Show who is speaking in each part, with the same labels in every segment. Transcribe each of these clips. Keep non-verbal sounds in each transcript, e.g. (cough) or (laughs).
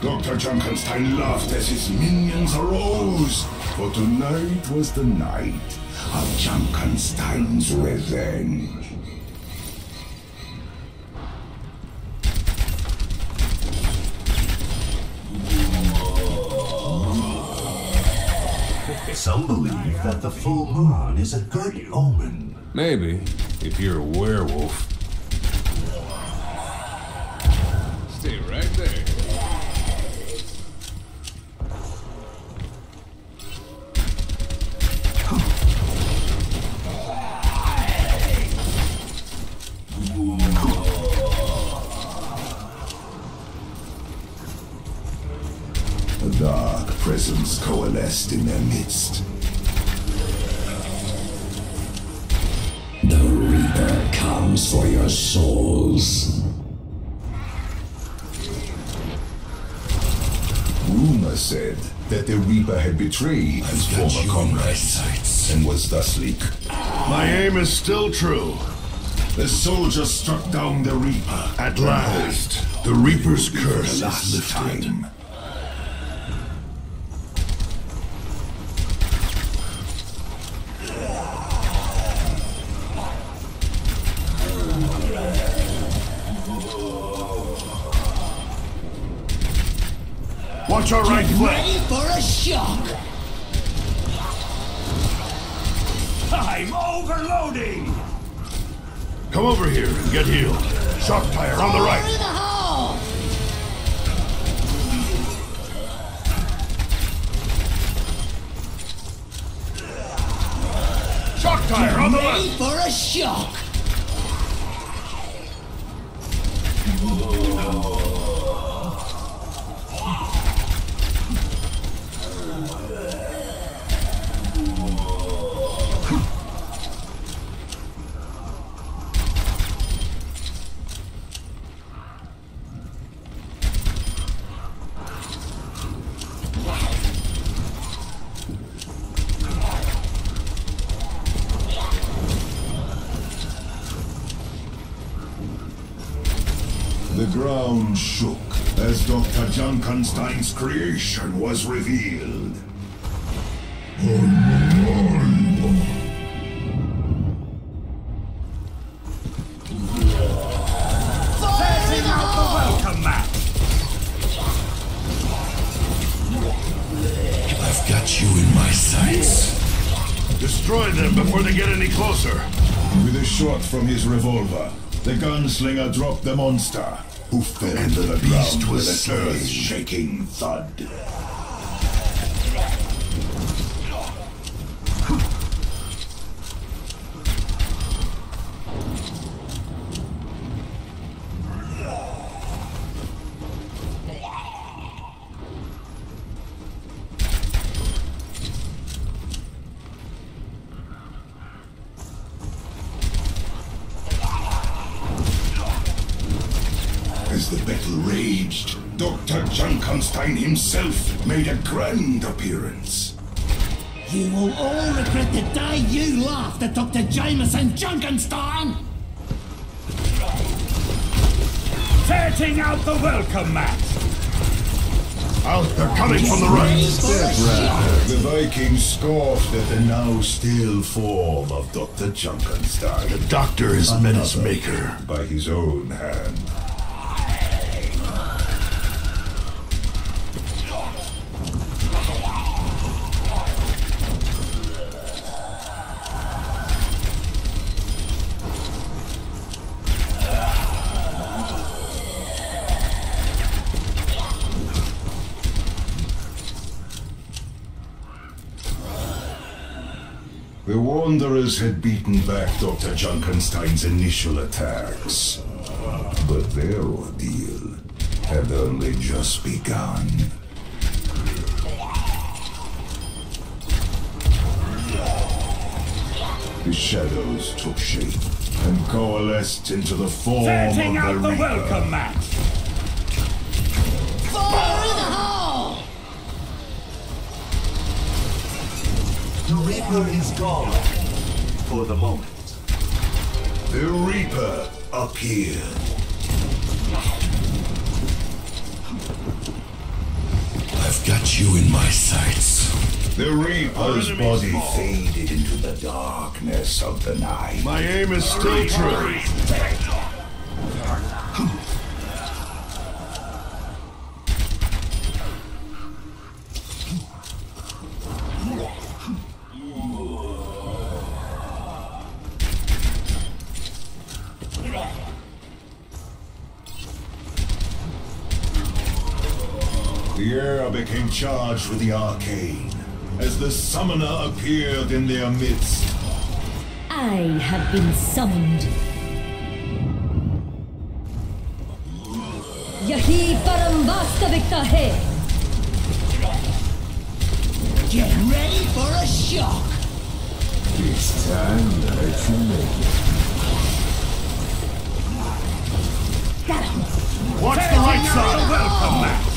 Speaker 1: Dr. Junkenstein laughed as his minions arose, for tonight was the night of Junkenstein's revenge.
Speaker 2: Some believe that the full moon is a good omen.
Speaker 3: Maybe, if you're a werewolf.
Speaker 1: A dark presence coalesced in their midst.
Speaker 4: The Reaper comes for your souls.
Speaker 1: Rumor said that the Reaper had betrayed his former comrades and was thus leak.
Speaker 5: My aim is still true.
Speaker 1: The soldier struck down the Reaper.
Speaker 5: At last, the Reaper's curse is
Speaker 1: last
Speaker 5: lifted.
Speaker 1: time.
Speaker 5: Watch our right flank.
Speaker 6: Ready for a shock!
Speaker 2: I'm overloading!
Speaker 5: Come over here and get healed. Shock tire on the
Speaker 6: Fire
Speaker 5: right.
Speaker 6: in the hole!
Speaker 5: Shock tire on the
Speaker 6: Ready
Speaker 5: left.
Speaker 6: for a shock!
Speaker 1: The ground shook as Dr. Junkenstein's creation was revealed.
Speaker 6: In the!
Speaker 2: Welcome mat!
Speaker 4: I've got you in my sights.
Speaker 5: Destroy them before they get any closer.
Speaker 1: With a shot from his revolver, the gunslinger dropped the monster, who fell to the
Speaker 5: beast
Speaker 1: ground with
Speaker 5: was
Speaker 1: a earth-shaking thud. As the battle raged, Dr. Junkenstein himself made a grand appearance.
Speaker 6: You will all regret the day you laughed at Dr. Jameson Junkenstein!
Speaker 2: Setting out the welcome mat!
Speaker 5: Out, they're coming from the
Speaker 6: Ready
Speaker 5: right.
Speaker 6: for!
Speaker 1: The Vikings scoffed at the now still form of Dr. Junkenstein.
Speaker 5: The doctor is Menace Maker.
Speaker 1: by his own hand. Wanderers had beaten back Dr. Junkenstein's initial attacks. But their ordeal had only just begun. The shadows took shape and coalesced into the form
Speaker 2: Setting
Speaker 1: of
Speaker 2: out
Speaker 1: the
Speaker 2: the
Speaker 1: Reaper.
Speaker 2: welcome mat!
Speaker 6: Fire in the hole!
Speaker 2: The Reaper is gone. For the moment.
Speaker 1: The Reaper appeared.
Speaker 4: I've got you in my sights.
Speaker 1: The Reaper's body faded into the darkness of the night.
Speaker 5: My aim is still true.
Speaker 1: The air became charged with the arcane as the summoner appeared in their midst.
Speaker 7: I have been summoned. यही परम वास्तविकता है
Speaker 6: Get ready for a shock.
Speaker 3: It's time that you make it.
Speaker 5: Watch the right side. Welcome back.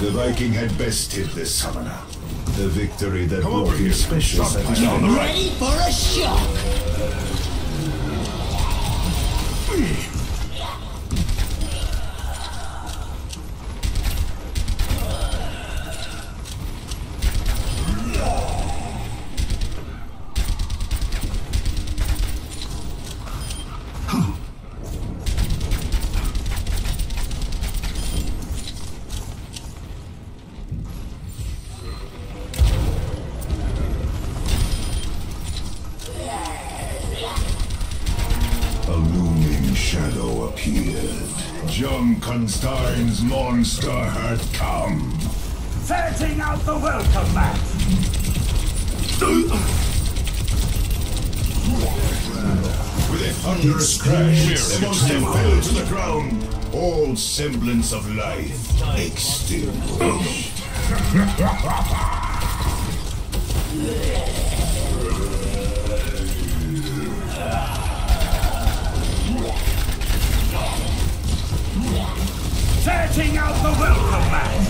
Speaker 1: The Viking had bested the summoner. The victory that brought
Speaker 5: over
Speaker 1: him
Speaker 5: here.
Speaker 1: special
Speaker 5: Shot pile
Speaker 1: satisfaction.
Speaker 6: Ready for a shock.
Speaker 1: Monster had come.
Speaker 2: Setting out the welcome mat.
Speaker 1: With a thunderous crash, the monster fell to the ground. All semblance of life extinguished. (laughs)
Speaker 2: Setting out the welcome mat.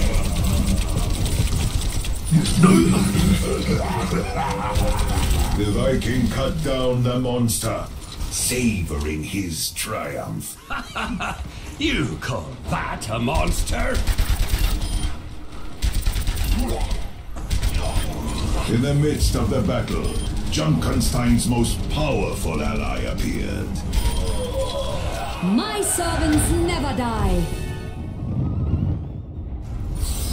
Speaker 1: The Viking cut down the monster, savoring his triumph. (laughs)
Speaker 2: You call that a monster?
Speaker 1: In the midst of the battle, Junkenstein's most powerful ally appeared.
Speaker 7: My servants never die.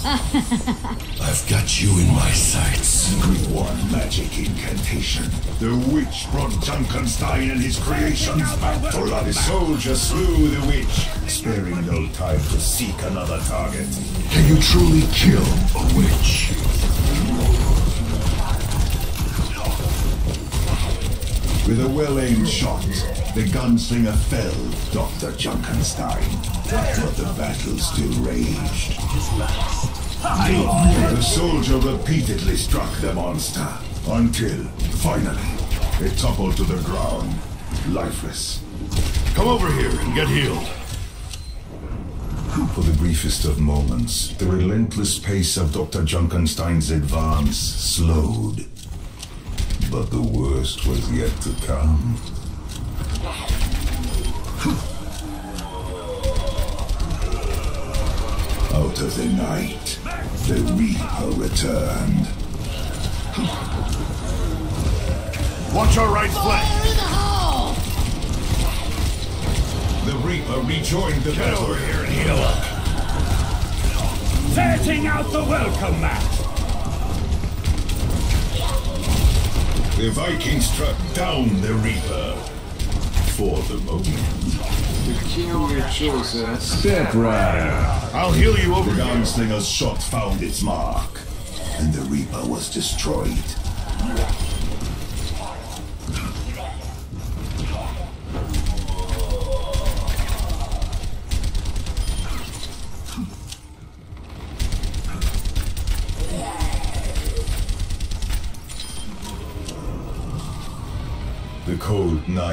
Speaker 7: (laughs)
Speaker 4: I've got you in my sights.
Speaker 1: With one magic incantation, the witch brought Junkenstein and his creations back to life. The soldier slew the witch, sparing no time to seek another target.
Speaker 4: Can you truly kill a witch?
Speaker 1: With a well-aimed shot, the gunslinger fell, Dr. Junkenstein. But the battle still raged. The soldier repeatedly struck the monster until, finally, it toppled to the ground, lifeless.
Speaker 5: Come over here and get healed.
Speaker 1: For the briefest of moments, the relentless pace of Dr. Junkenstein's advance slowed. But the worst was yet to come. Out of the night, the Reaper returned.
Speaker 5: Watch our right flank.
Speaker 6: The.
Speaker 1: The Reaper rejoined the
Speaker 5: Get
Speaker 1: battle.
Speaker 5: over here and heal up.
Speaker 2: Setting out the welcome mat.
Speaker 1: The Vikings struck down the Reaper. For the moment.
Speaker 3: Peculiar choice of step right.
Speaker 5: I'll heal you over here.
Speaker 1: gunslinger's shot found its mark, and the Reaper was destroyed.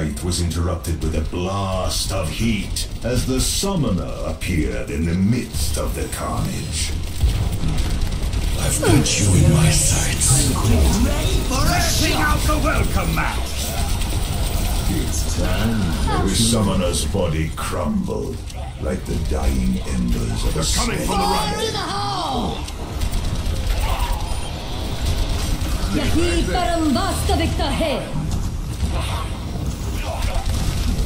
Speaker 1: cold night was interrupted with a blast of heat as the summoner appeared in the midst of the carnage.
Speaker 4: I've got you in my sights.
Speaker 6: Ready for a
Speaker 2: Setting
Speaker 6: shock.
Speaker 2: out the welcome mat.
Speaker 3: It's time.
Speaker 1: The summoner's body crumbled like the dying embers of a
Speaker 5: They're coming from the
Speaker 6: Fire
Speaker 5: right.
Speaker 6: in the hole!
Speaker 7: यही परम वास्तविकता है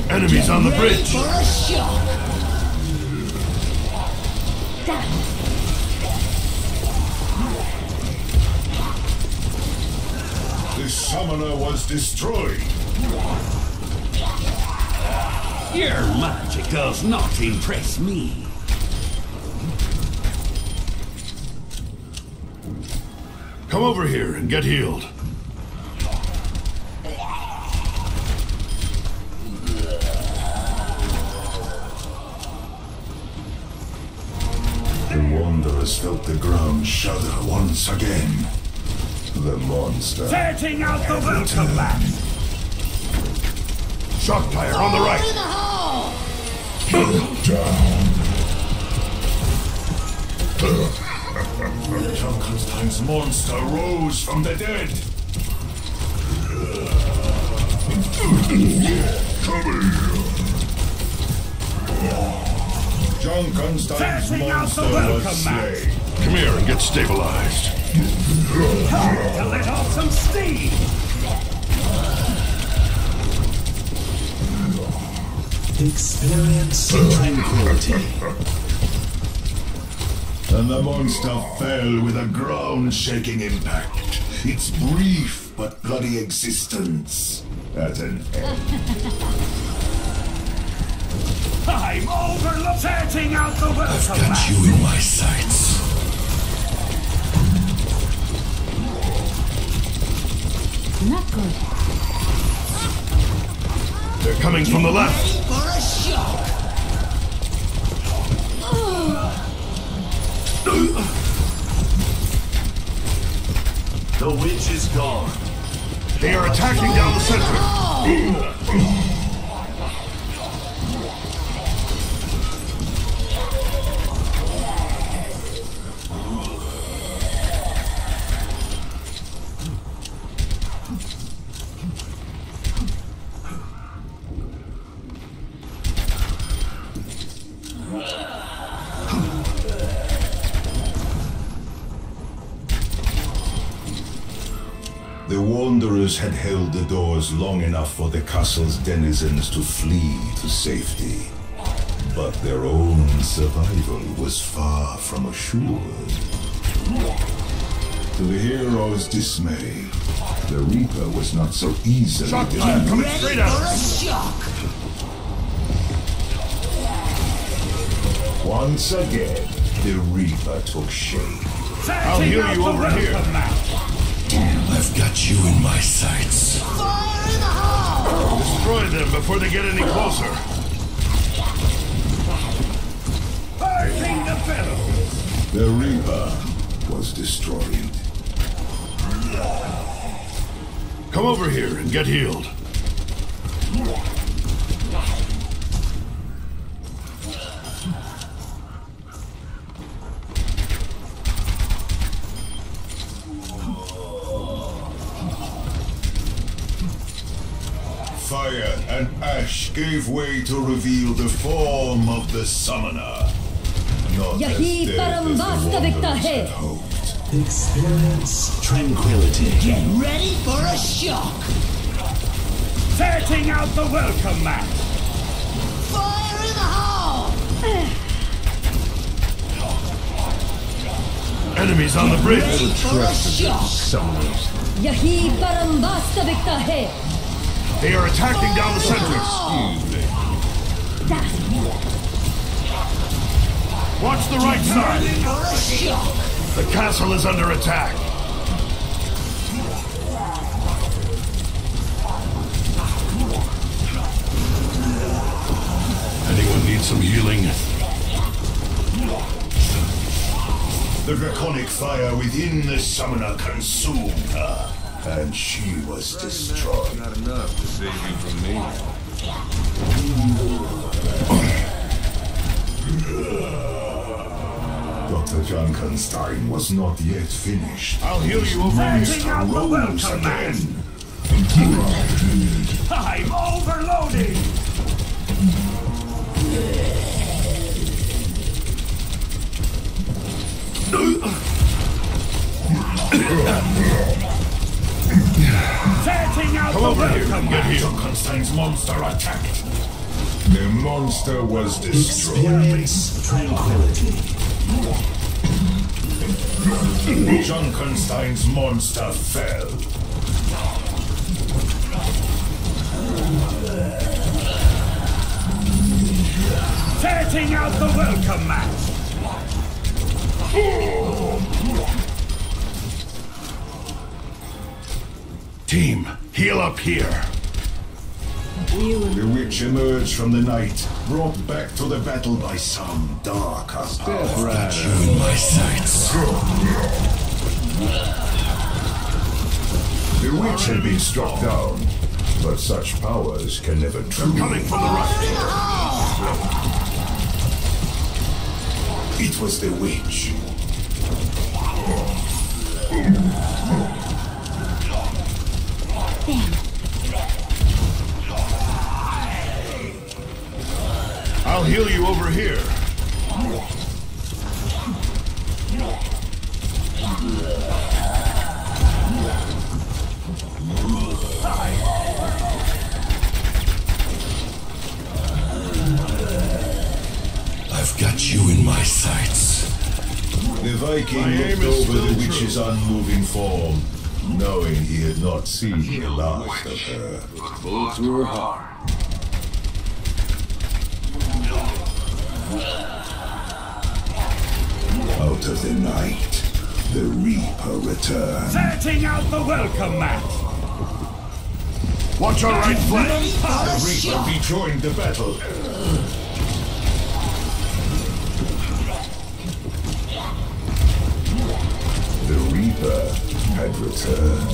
Speaker 5: Enemies on the bridge.
Speaker 6: For a shock!
Speaker 1: The summoner was destroyed.
Speaker 8: Your magic does not impress me.
Speaker 5: Come over here and get healed.
Speaker 1: Wanderers felt the ground shudder once again. The monster.
Speaker 8: Setting out the welcome mat.
Speaker 5: Shock tire on the right.
Speaker 6: in the hole! (laughs)
Speaker 1: Junkenstein's monster rose from the dead. Junkenstein's
Speaker 8: Setting out the
Speaker 1: monster was
Speaker 8: welcome mat.
Speaker 1: slain.
Speaker 5: Come here and get stabilized.
Speaker 8: Time To let off some steam.
Speaker 2: Experience tranquility.
Speaker 1: And the monster fell with a ground-shaking impact. Its brief but bloody existence at an end. (laughs)
Speaker 8: I'm overlooked. Setting out the welcome
Speaker 4: Got
Speaker 8: mat.
Speaker 4: you in my sights.
Speaker 7: Not good.
Speaker 5: They're coming from the left.
Speaker 6: Ready for a shock!
Speaker 2: The witch is gone.
Speaker 5: They are attacking down the center.
Speaker 1: Oh. Wanderers had held the doors long enough for the castle's denizens to flee to safety. But their own survival was far from assured. To the hero's dismay, the Reaper was not so easily
Speaker 5: Shock tire
Speaker 1: defeated.
Speaker 5: coming
Speaker 6: Ready
Speaker 5: straight
Speaker 6: for
Speaker 5: at
Speaker 6: a
Speaker 5: us.
Speaker 6: shock!
Speaker 1: Once again, the Reaper took shape.
Speaker 5: I'll
Speaker 8: Setting
Speaker 5: heal you over here.
Speaker 8: Welcome mat.
Speaker 4: I've got you in my sights.
Speaker 6: Fire in the hole!
Speaker 5: Destroy them before they get any closer.
Speaker 8: Hurting the fellow.
Speaker 1: The Reaper was destroyed.
Speaker 5: Come over here and get healed.
Speaker 1: gave way to reveal the form of the summoner. Not as
Speaker 7: यही
Speaker 1: dead
Speaker 7: परम
Speaker 1: as the
Speaker 7: वास्तविकता
Speaker 1: Wanderers
Speaker 7: है।
Speaker 1: had hoped.
Speaker 2: Experience tranquility.
Speaker 6: Get ready for a shock!
Speaker 8: Setting out the welcome mat.
Speaker 6: Fire in the hole!
Speaker 5: Enemies (sighs) on the bridge.
Speaker 6: Ready for a shock!
Speaker 7: यही परम वास्तविकता है
Speaker 5: They are attacking down the center. Watch the right side.
Speaker 6: Ready for a shock!
Speaker 5: The castle is under attack. Anyone need some healing?
Speaker 1: The draconic fire within the summoner consumed her, and she was destroyed.
Speaker 3: Not enough to save you from me.
Speaker 1: Dr. Junkenstein was not yet finished.
Speaker 5: I'll heal you over.
Speaker 8: Setting out the welcome
Speaker 1: again.
Speaker 8: I'm overloading! Setting out
Speaker 5: Come
Speaker 8: the
Speaker 5: over here
Speaker 8: welcome
Speaker 5: and get
Speaker 8: mat.
Speaker 5: healed.
Speaker 1: Junkenstein's monster attacked. The monster was destroyed.
Speaker 2: Experience tranquility.
Speaker 1: Junkenstein's monster fell.
Speaker 8: Setting out the welcome mat.
Speaker 5: Team, heal up here.
Speaker 1: The witch emerged from the night, brought back to the battle by some dark power.
Speaker 4: Got you in my sights.
Speaker 1: The witch had been struck down, but such powers can never truly.
Speaker 5: Coming from the right.
Speaker 1: It was the witch.
Speaker 5: I'll heal you over here.
Speaker 4: I've got you in my sights.
Speaker 1: The Viking
Speaker 5: My
Speaker 1: looked over the
Speaker 5: still
Speaker 1: witch's unmoving form, knowing he had not seen the last of her.
Speaker 3: But both were heart.
Speaker 1: Out of the night, the Reaper returned.
Speaker 8: Setting out the welcome mat.
Speaker 5: Watch our right flank.
Speaker 1: The Reaper rejoined the battle. The Reaper had returned.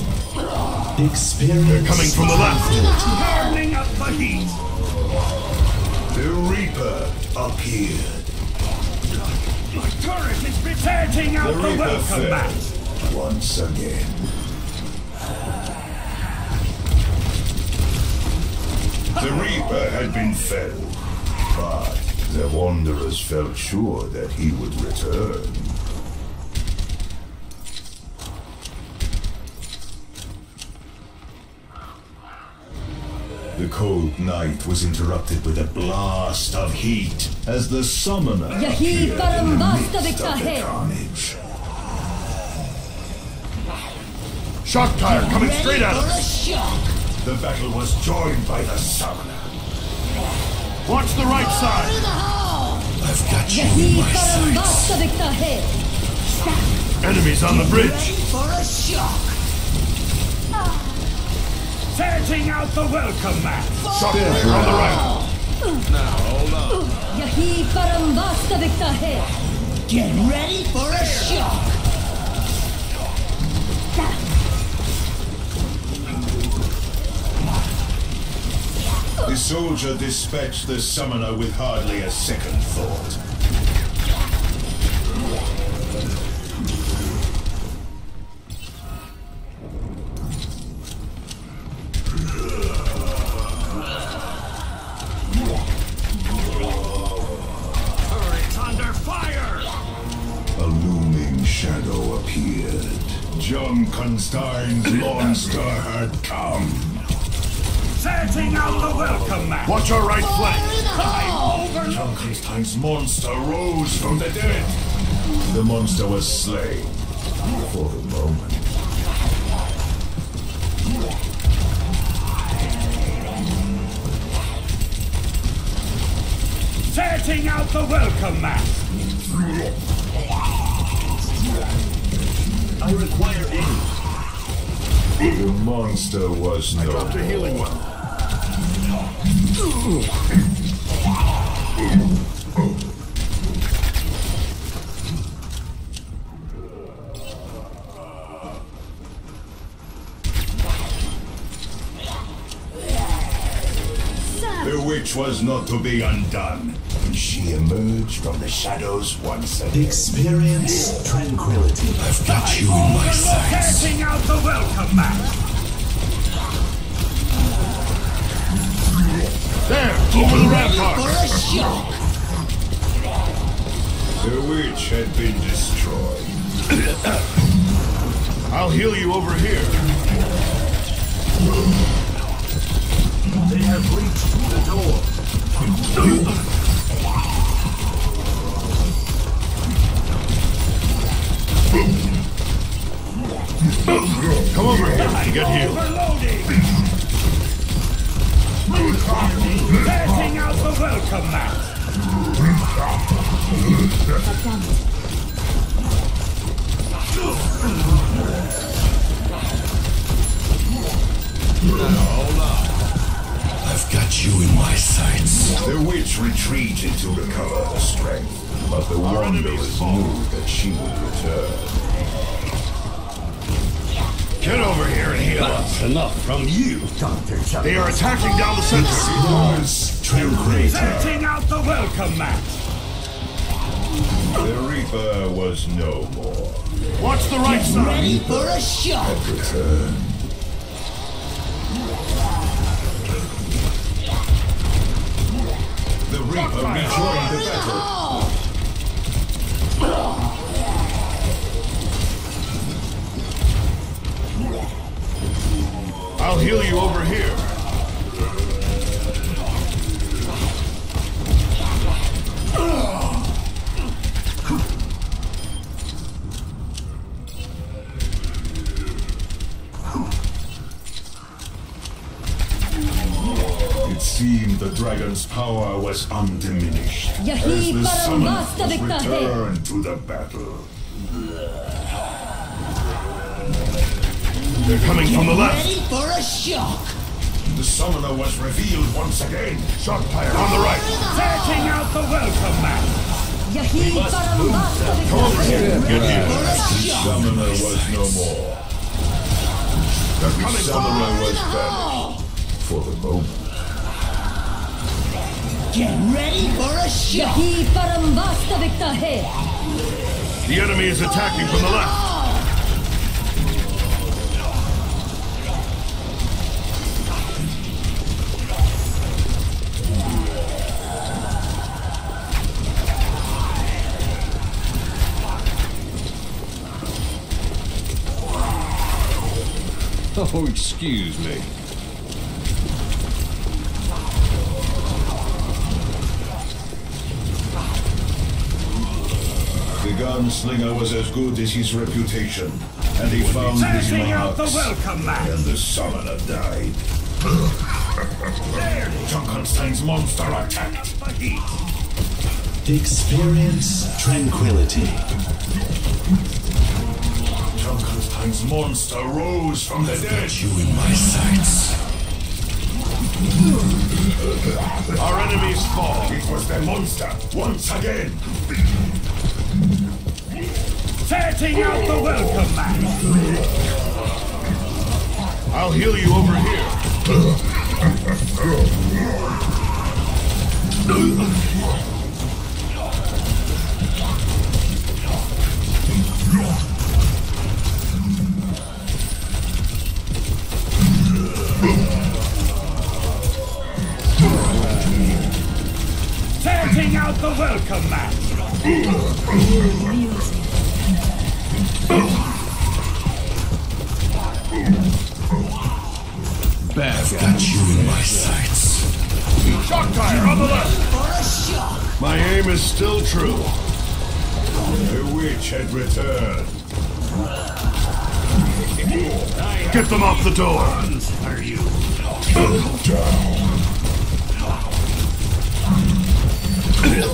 Speaker 2: Experience
Speaker 5: Coming from the left.
Speaker 8: Turning up the heat.
Speaker 1: The Reaper appeared.
Speaker 8: My turret is returning out
Speaker 1: The
Speaker 8: the welcome mat.
Speaker 1: once again. The Reaper had been felled, but the Wanderers felt sure that he would return. The cold night was interrupted with a blast of heat as the summoner appeared in the midst of the carnage.
Speaker 5: Shock tire coming straight at us!
Speaker 1: The battle was joined by the summoner.
Speaker 5: Watch the right side!
Speaker 4: I've got you in my sights.
Speaker 5: Enemies on the bridge! Ready for a shock!
Speaker 8: Setting out the welcome mat.
Speaker 5: Shock tire on the right.
Speaker 7: यही परम वास्तविकता है
Speaker 6: Get ready for a shock.
Speaker 1: The soldier dispatched the summoner with hardly a second thought. Junkenstein's monster had come.
Speaker 8: Setting out the welcome mat.
Speaker 5: Watch your right flank.
Speaker 1: Junkenstein's monster rose from the dead. The monster was slain for the moment.
Speaker 8: Setting out the welcome mat.
Speaker 2: I require aid.
Speaker 1: The monster was no
Speaker 5: Dropped a healing well.
Speaker 1: The witch was not to be undone. She emerged from the shadows once again.
Speaker 2: Experience tranquility.
Speaker 4: I've got you in my sights.
Speaker 8: Setting out the welcome mat.
Speaker 5: There, over the rampart.
Speaker 6: For a shock!
Speaker 1: The witch had been destroyed. (coughs)
Speaker 5: I'll heal you over here.
Speaker 2: They have reached the door.
Speaker 1: Retreated to recover her strength, but the wanderers knew that she would return.
Speaker 5: Get over here and heal us.
Speaker 8: Enough from you, Dr. Chuck.
Speaker 5: They are attacking down the center.
Speaker 1: Mars Tranquilita.
Speaker 8: Setting out the welcome mat.
Speaker 1: The Reaper was no more.
Speaker 5: Watch the right side.
Speaker 6: Ready for a shot.
Speaker 1: Return. The Reaper the battle.
Speaker 5: I'll heal you over here.
Speaker 1: It the dragon's power was undiminished.
Speaker 7: Yahi
Speaker 1: as the summoner was returned to the battle.
Speaker 5: They're coming from the left.
Speaker 6: Ready for a shock!
Speaker 1: The summoner was revealed once again.
Speaker 5: Shock fire on the right.
Speaker 8: Setting out the welcome mat.
Speaker 7: Yahi Parambasta
Speaker 5: over here. Get healed.
Speaker 1: The summoner was no more. The summoner was banished. For the moment.
Speaker 6: Get ready for a shock!
Speaker 7: Yahi Parambasta Victahe.
Speaker 5: The enemy is attacking from the left.
Speaker 3: Oh, excuse me.
Speaker 1: Gunslinger was as good as his reputation, and he found his
Speaker 8: Setting out the welcome mat.
Speaker 1: And the summoner died. Junkenstein's monster attacked.
Speaker 2: The Experience tranquility.
Speaker 1: Junkenstein's monster rose from the dead.
Speaker 4: You in my sights.
Speaker 5: Our enemies fall.
Speaker 1: It was the monster once again.
Speaker 8: Setting out the welcome mat.
Speaker 5: I'll heal you over here.
Speaker 8: Setting out the welcome mat.
Speaker 5: Is still true.
Speaker 1: The witch had returned.
Speaker 5: Get them off the door.
Speaker 8: Are you? Down.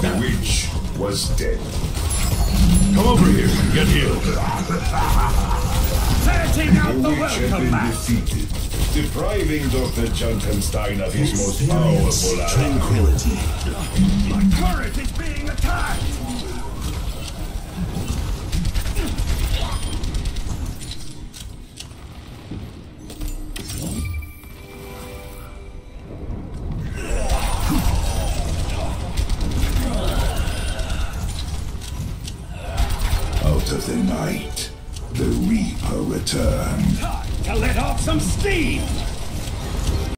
Speaker 1: The witch was dead.
Speaker 5: Come over here and get healed.
Speaker 8: Setting out
Speaker 1: The
Speaker 8: the
Speaker 1: witch
Speaker 8: welcome
Speaker 1: been
Speaker 8: mat.
Speaker 1: defeated, depriving Dr. Junkenstein of his most powerful ally.
Speaker 2: Tranquility.
Speaker 8: My turret is being attacked.